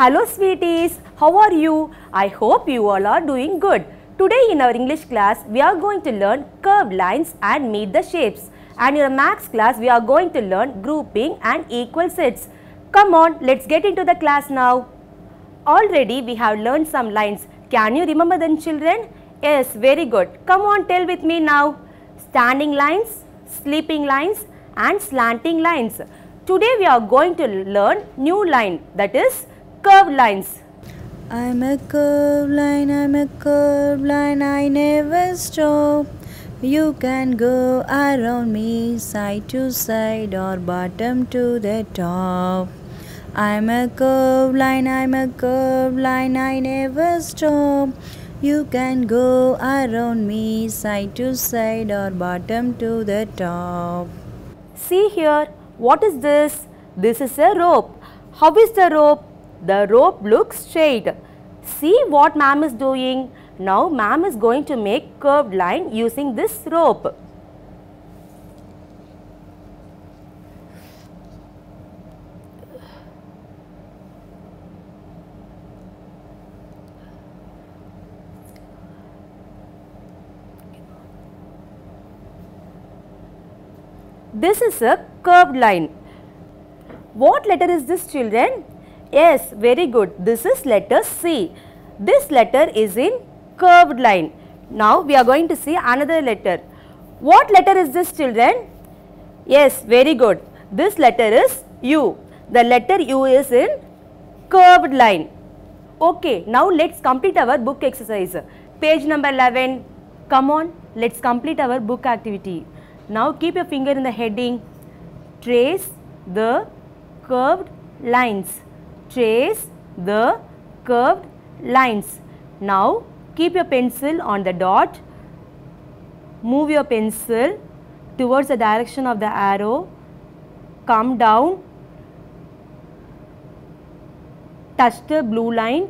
Hello sweeties, how are you? I hope you all are doing good. Today in our English class, we are going to learn curved lines and meet the shapes. And in our maths class, we are going to learn grouping and equal sets. Come on, let's get into the class now. Already we have learned some lines. Can you remember them children? Yes, very good. Come on, tell with me now. Standing lines, sleeping lines and slanting lines. Today we are going to learn new line that is curved lines. I'm a curved line, I'm a curved line, I never stop. You can go around me side to side or bottom to the top. I'm a curved line, I'm a curved line, I never stop. You can go around me side to side or bottom to the top. See here, what is this? This is a rope. How is the rope? The rope looks straight. See what ma'am is doing. Now ma'am is going to make curved line using this rope. This is a curved line. What letter is this children? Yes, very good. This is letter C. This letter is in curved line. Now we are going to see another letter. What letter is this children? Yes, very good. This letter is U. The letter U is in curved line. Okay, now let's complete our book exercise. Page number 11. Come on, let's complete our book activity. Now keep your finger in the heading. Trace the curved lines. Trace the curved lines. Now keep your pencil on the dot. Move your pencil towards the direction of the arrow. Come down. Touch the blue line.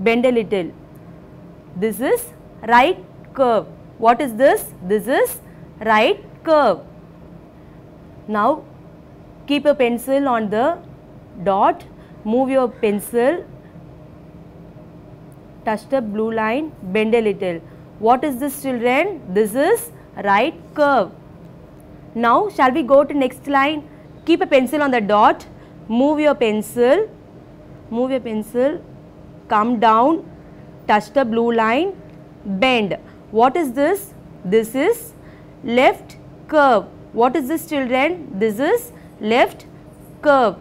Bend a little. This is right curve. What is this? This is right curve. Now keep a pencil on the dot, move your pencil, touch the blue line, bend a little. What is this children? This is right curve. Now shall we go to next line? Keep a pencil on the dot, move your pencil, move your pencil, come down, touch the blue line, bend. What is this? This is left curve. What is this children? This is left curve.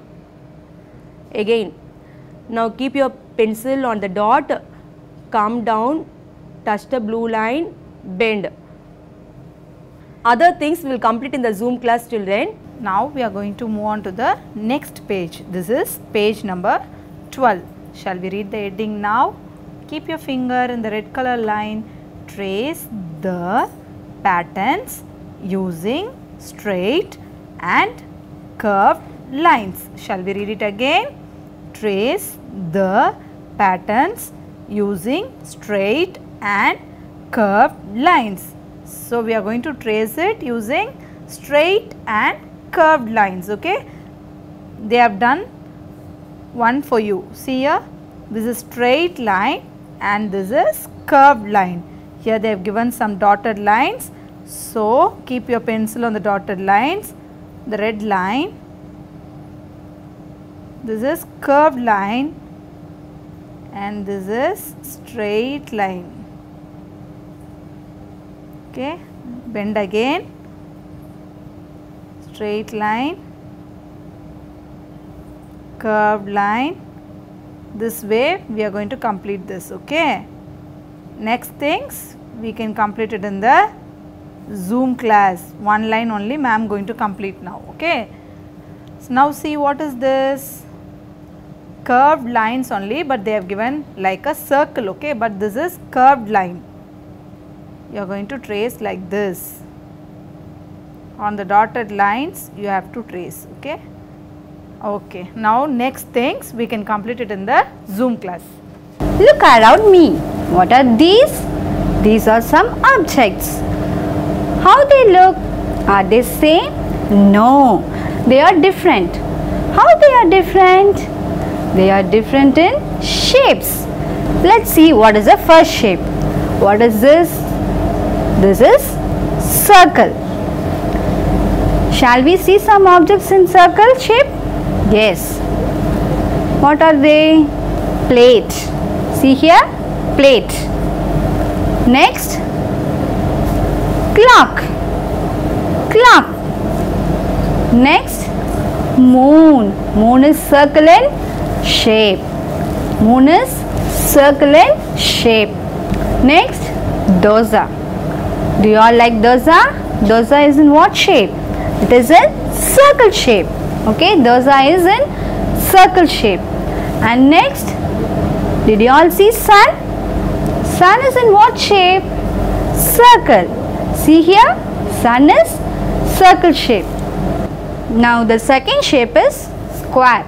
Again, now keep your pencil on the dot, come down, touch the blue line, bend. Other things we will complete in the Zoom class children. Now we are going to move on to the next page. This is page number 12. Shall we read the heading now? Keep your finger in the red color line. Trace the patterns using straight and curved lines. Shall we read it again? Trace the patterns using straight and curved lines. So, we are going to trace it using straight and curved lines. Okay. They have done one for you. See here, this is straight line and this is curved line. Here they have given some dotted lines. So, keep your pencil on the dotted lines, the red line, this is curved line and this is straight line. Okay, bend again, straight line, curved line. This way we are going to complete this. Okay. Next things we can complete it in the Zoom class. One line only ma'am going to complete now. Okay. So, now see what is this? Curved lines only but they have given like a circle. Okay. But this is curved line. You are going to trace like this. On the dotted lines you have to trace. Okay. Okay. Now next things we can complete it in the Zoom class. Look around me. What are these? These are some objects. How they look? Are they same? No, they are different. How they are different? They are different in shapes. Let's see what is the first shape. What is this? This is circle. Shall we see some objects in circle shape? Yes. What are they? Plate. See here? Plate. Next, clock. Clock. Next, moon. Moon is circle in shape. Moon is circle in shape. Next, dosa. Do you all like dosa? Dosa is in what shape? It is in circle shape. Okay, dosa is in circle shape. And next, did you all see sun? Sun is in what shape? Circle. See here, sun is circle shape. Now the second shape is square.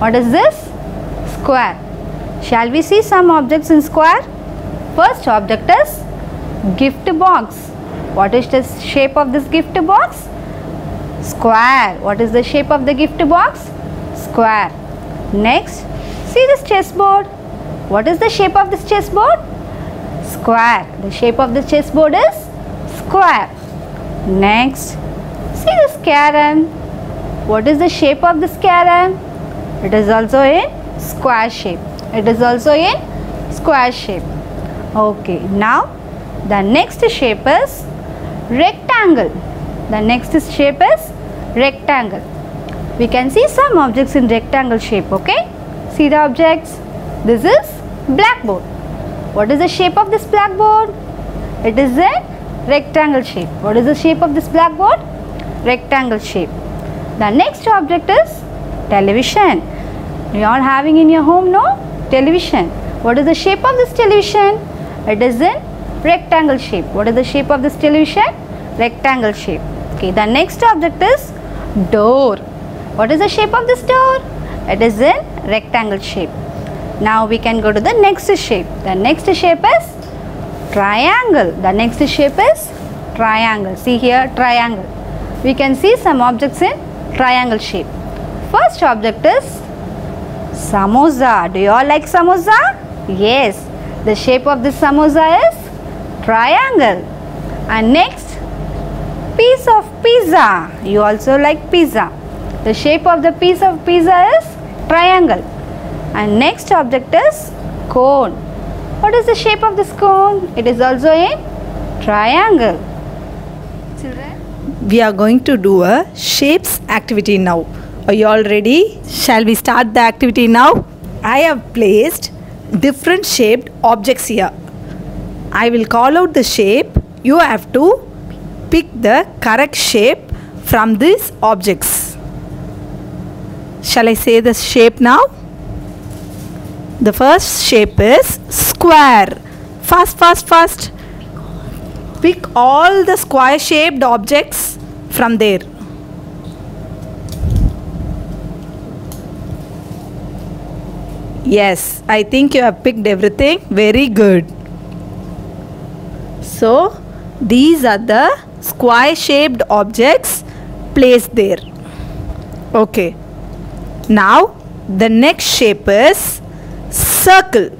What is this? Square. Shall we see some objects in square? First object is gift box. What is the shape of this gift box? Square. What is the shape of the gift box? Square. Next, see this chessboard. What is the shape of this chessboard? Square. The shape of this chessboard is square. Next, see this carom. What is the shape of this carom? It is also in square shape. It is also in square shape. Okay, now the next shape is rectangle. The next shape is rectangle. We can see some objects in rectangle shape, okay? See the objects. This is blackboard. What is the shape of this blackboard? It is a rectangle shape. What is the shape of this blackboard? Rectangle shape. The next object is television. You all having in your home, no? Television. What is the shape of this television? It is in rectangle shape. What is the shape of this television? Rectangle shape. Okay, the next object is door. What is the shape of this door? It is in rectangle shape. Now we can go to the next shape. The next shape is triangle. The next shape is triangle. See here triangle. We can see some objects in triangle shape. First object is samosa. Do you all like samosa? Yes. The shape of this samosa is triangle. And next piece of pizza. You also like pizza. The shape of the piece of pizza is triangle. And next object is cone. What is the shape of this cone? It is also a triangle. Children? We are going to do a shapes activity now. Are you all ready? Shall we start the activity now? I have placed different shaped objects here. I will call out the shape. You have to pick the correct shape from these objects. Shall I say the shape now? The first shape is square. Fast, fast, fast. Pick all the square shaped objects from there. Yes, I think you have picked everything. Very good. So, these are the square shaped objects placed there. Okay. Now, the next shape is circle.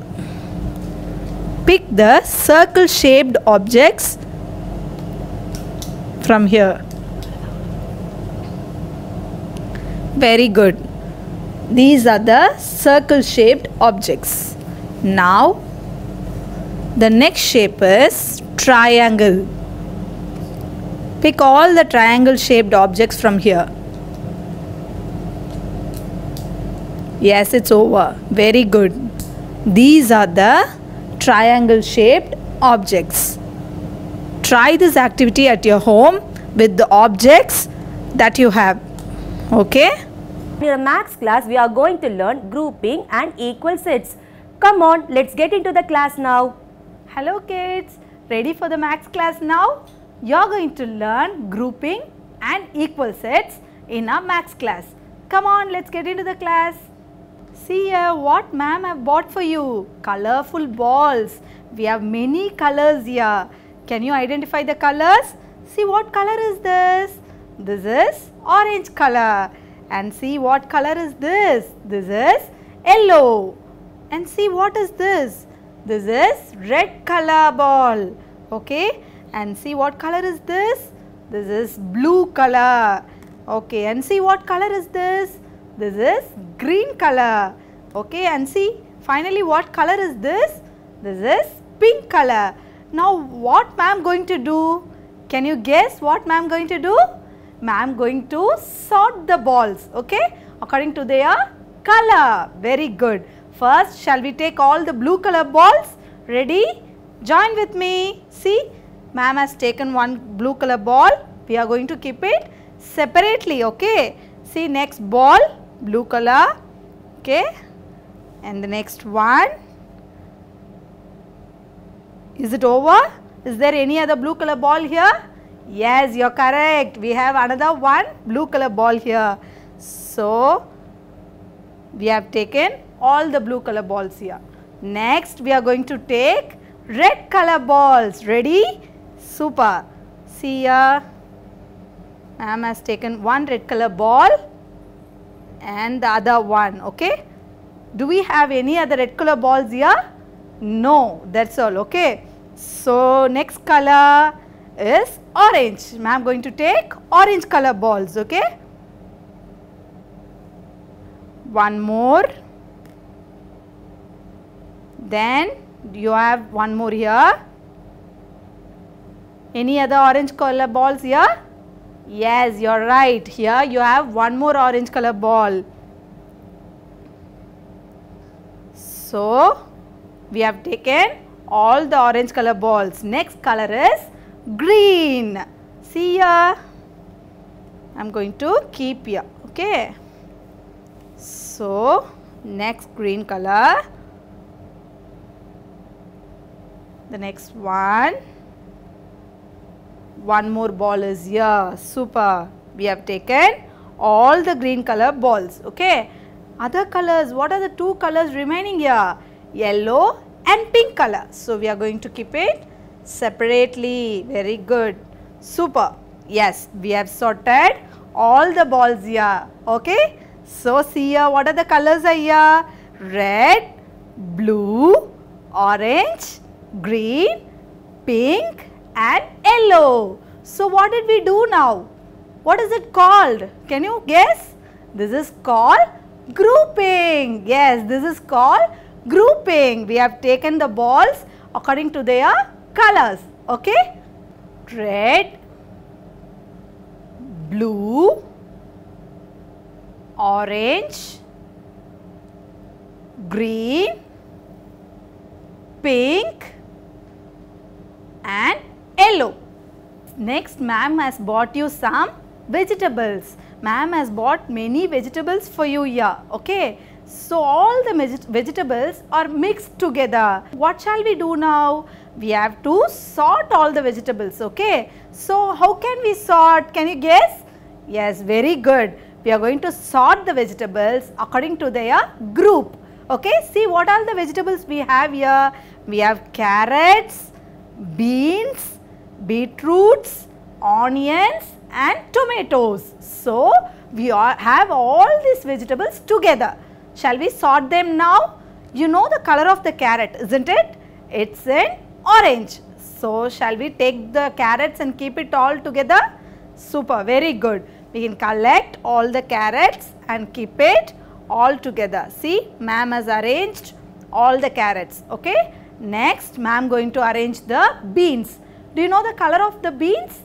Pick the circle shaped objects from here. Very good. These are the circle shaped objects. Now, the next shape is triangle. Pick all the triangle shaped objects from here. Yes, it's over. Very good. These are the triangle shaped objects. Try this activity at your home with the objects that you have. Okay? In your maths class, we are going to learn grouping and equal sets. Come on, let's get into the class now. Hello kids, ready for the max class now? You're going to learn grouping and equal sets in our max class. Come on, let's get into the class. See here what ma'am have bought for you. Colorful balls. We have many colors here. Can you identify the colors? See what color is this? This is orange color. And see what color is this? This is yellow. And see what is this? This is red color ball. Okay. And see what color is this? This is blue color. Okay. And see what color is this? This is green color. Okay. And see finally what color is this? This is pink color. Now what ma'am going to do? Can you guess what ma'am going to do? Ma'am going to sort the balls. Okay. According to their color. Very good. First shall we take all the blue color balls? Ready? Join with me. See ma'am has taken one blue color ball. We are going to keep it separately. Okay. See next ball blue color. Okay. And the next one. Is it over? Is there any other blue color ball here? Yes, you are correct. We have another one blue color ball here. So, we have taken all the blue color balls here. Next, we are going to take red color balls. Ready? Super. See here. Ma'am has taken one red color ball and the other one. Okay. Do we have any other red color balls here? No, that's all. Okay. So, next color is orange. Ma'am going to take orange color balls. Okay. One more. Then you have one more here. Any other orange color balls here? Yes, you are right. Here you have one more orange color ball. So, we have taken all the orange color balls. Next color is green. See here. I am going to keep here. Okay. So, next green color. The next one. One more ball is here. Super. We have taken all the green color balls. Okay. Other colors. What are the two colors remaining here? Yellow and pink color. So, we are going to keep it separately. Very good. Super. Yes, we have sorted all the balls here. Okay. So, see here what are the colors here? Red, blue, orange, green, pink and yellow. So, what did we do now? What is it called? Can you guess? This is called grouping. Yes, this is called grouping. We have taken the balls according to their colors. Okay. Red, blue, orange, green, pink and yellow. Next ma'am has bought you some vegetables. Ma'am has bought many vegetables for you here. Okay. So all the veg vegetables are mixed together. What shall we do now? We have to sort all the vegetables. Okay. So how can we sort? Can you guess? Yes, very good. We are going to sort the vegetables according to their group. Okay. See what are the vegetables we have here? We have carrots, beans, beetroots, onions and tomatoes. So, we have all these vegetables together. Shall we sort them now? You know the color of the carrot, isn't it? It's in orange. So, shall we take the carrots and keep it all together? Super, very good. We can collect all the carrots and keep it all together. See, ma'am has arranged all the carrots. Okay. Next, ma'am going to arrange the beans. Do you know the color of the beans?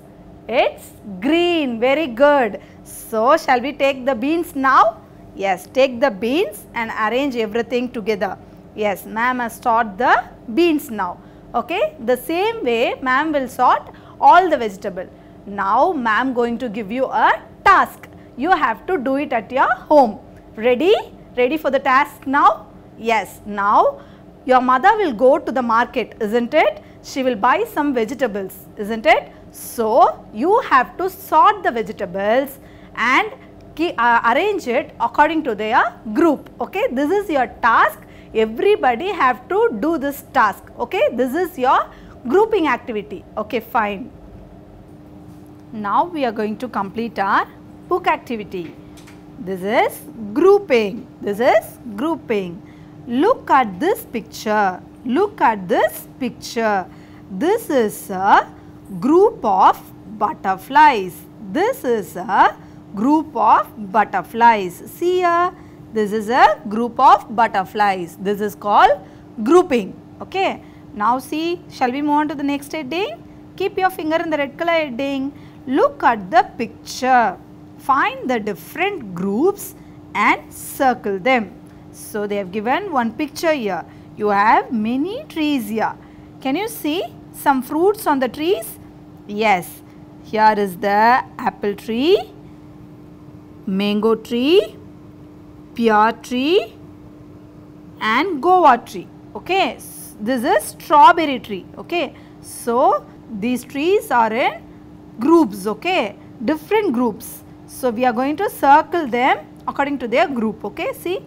It's green. Very good. So, shall we take the beans now? Yes, take the beans and arrange everything together. Yes, ma'am has sorted the beans now. Okay, the same way ma'am will sort all the vegetable. Now, ma'am going to give you a task. You have to do it at your home. Ready? Ready for the task now? Yes, now your mother will go to the market, isn't it? She will buy some vegetables, isn't it? So, you have to sort the vegetables and uh, arrange it according to their group. Okay, this is your task. Everybody have to do this task. Okay, this is your grouping activity. Okay, fine. Now we are going to complete our book activity. This is grouping. This is grouping. Look at this picture. Look at this picture. This is a group of butterflies. This is a group of butterflies. See here. This is a group of butterflies. This is called grouping. Okay. Now see, shall we move on to the next heading? Keep your finger in the red color heading. Look at the picture. Find the different groups and circle them. So they have given one picture here. You have many trees here. Can you see some fruits on the trees? Yes. Here is the apple tree, mango tree, pear tree and guava tree. Okay. This is strawberry tree. Okay. So these trees are in groups. Okay. Different groups. So we are going to circle them according to their group. Okay. See.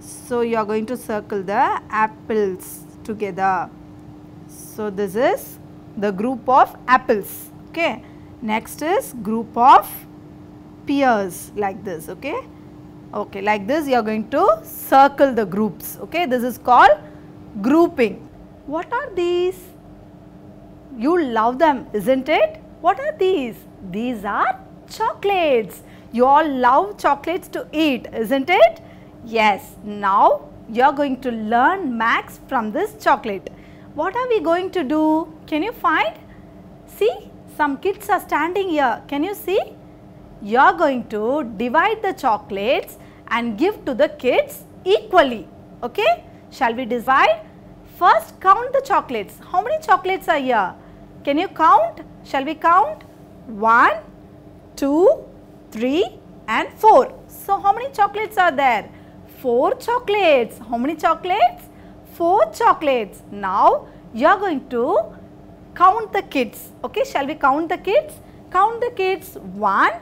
So you are going to circle the apples together. So this is the group of apples. Okay. Next is group of pears like this. Okay. Okay. Like this you are going to circle the groups. Okay. This is called grouping. What are these? You love them, isn't it? What are these? These are chocolates. You all love chocolates to eat, isn't it? Yes. Now you are going to learn max from this chocolate. What are we going to do? Can you find? See, some kids are standing here. Can you see? You are going to divide the chocolates and give to the kids equally. Okay? Shall we divide? First count the chocolates. How many chocolates are here? Can you count? Shall we count? 1, 2, 3 and 4. So how many chocolates are there? 4 chocolates. How many chocolates? 4 chocolates. Now you are going to count the kids. Okay, shall we count the kids? Count the kids 1,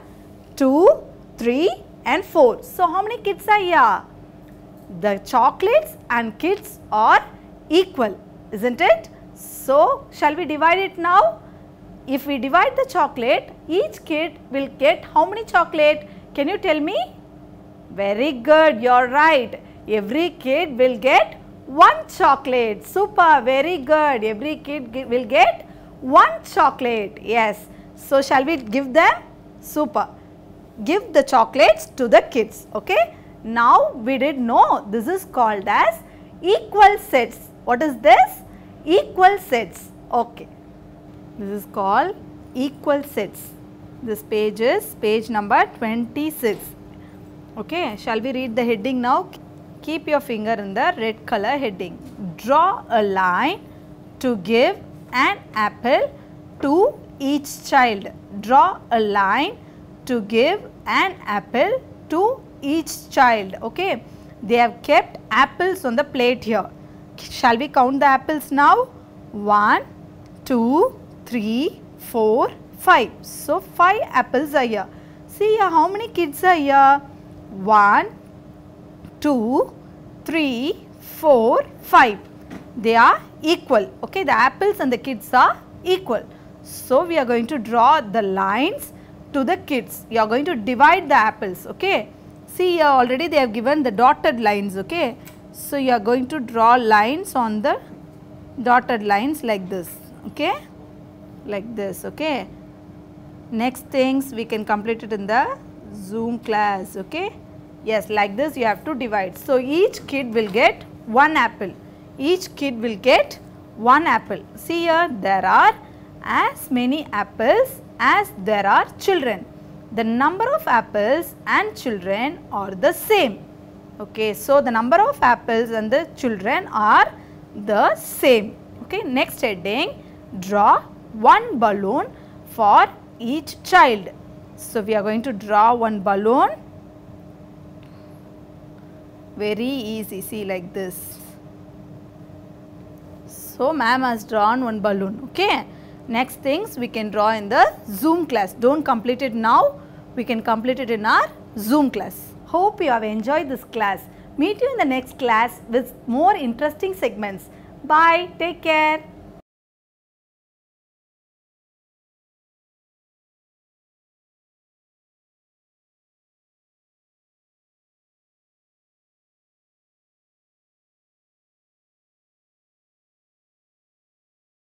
2, 3 and 4. So how many kids are here? The chocolates and kids are equal, isn't it? So, shall we divide it now? If we divide the chocolate, each kid will get how many chocolate? Can you tell me? Very good, you are right. Every kid will get one chocolate. Super, very good. Every kid will get one chocolate. Yes. So, shall we give them? Super. Give the chocolates to the kids. Okay. Now, we did know this is called as equal sets. What is this? Equal sets. Okay. This is called equal sets. This page is page number 26. Okay. Shall we read the heading now? Keep your finger in the red color heading. Draw a line to give an apple to each child. Draw a line to give an apple to each child. Okay. They have kept apples on the plate here. Shall we count the apples now? 1, 2, 3, 4, 5. So, 5 apples are here. See how many kids are here? 1, 2, 3, 4, 5. They are equal. Okay, the apples and the kids are equal. So, we are going to draw the lines to the kids. You are going to divide the apples. Okay. See here already they have given the dotted lines. Okay. So, you are going to draw lines on the dotted lines like this. Okay. Like this. Okay. Next things we can complete it in the Zoom class. Okay. Yes, like this you have to divide. So, each kid will get one apple. Each kid will get one apple. See here there are as many apples as there are children. The number of apples and children are the same. Okay, so the number of apples and the children are the same. Okay, next heading draw one balloon for each child. So, we are going to draw one balloon very easy see like this. So, ma'am has drawn one balloon okay. Next things we can draw in the zoom class do not complete it now we can complete it in our zoom class. Hope you have enjoyed this class. Meet you in the next class with more interesting segments. Bye. Take care.